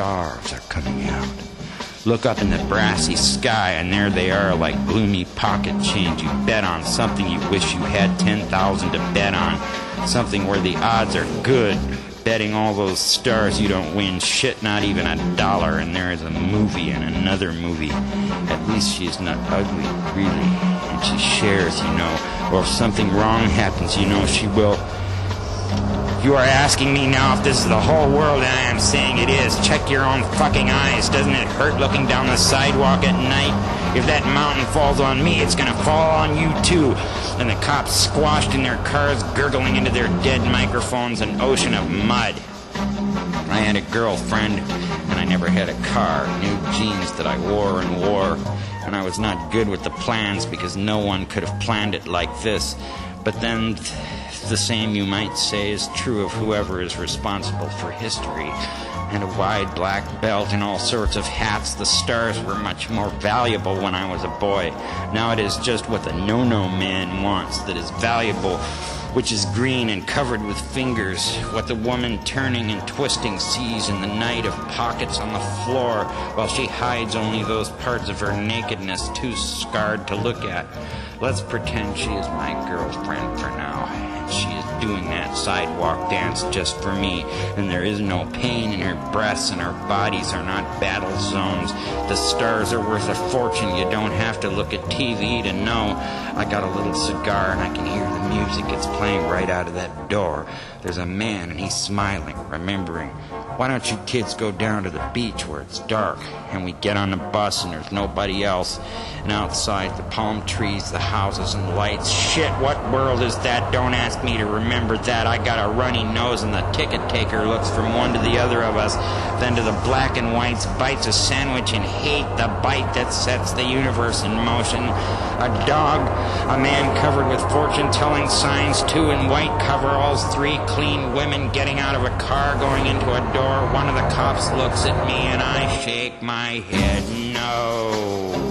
stars are coming out. Look up in the brassy sky, and there they are like gloomy pocket change. You bet on something you wish you had 10,000 to bet on. Something where the odds are good. Betting all those stars you don't win shit, not even a dollar. And there is a movie and another movie. At least she's not ugly, really. And she shares, you know. Or if something wrong happens, you know she will. You are asking me now if this is the whole world, and I am saying it is. Check your own fucking eyes. Doesn't it hurt looking down the sidewalk at night? If that mountain falls on me, it's gonna fall on you too. And the cops squashed in their cars, gurgling into their dead microphones an ocean of mud. I had a girlfriend, and I never had a car. New jeans that I wore and wore. And I was not good with the plans because no one could have planned it like this. But then the same, you might say, is true of whoever is responsible for history. And a wide black belt and all sorts of hats. The stars were much more valuable when I was a boy. Now it is just what the no no man wants that is valuable, which is green and covered with fingers. What the woman turning and twisting sees in the night of pockets on the floor, while she hides only those parts of her nakedness too scarred to look at. Let's pretend she is my girlfriend for now. And she is doing that sidewalk dance just for me. And there is no pain in her breasts, and our bodies are not battle zones. The stars are worth a fortune. You don't have to look at TV to know. I got a little cigar, and I can hear the music. It's playing right out of that door. There's a man, and he's smiling, remembering. Why don't you kids go down to the beach where it's dark? And we get on the bus, and there's nobody else. And outside, the palm trees, the houses, and lights. Shit, what world is that? Don't ask me to remember that. I got a runny nose, and the ticket taker looks from one to the other of us, then to the black and whites, bites a sandwich, and hate the bite that sets the universe in motion. A dog, a man covered with fortune telling signs, two in white coveralls, three clean women getting out of a car, going into a door. One of the cops looks at me, and I shake my head no.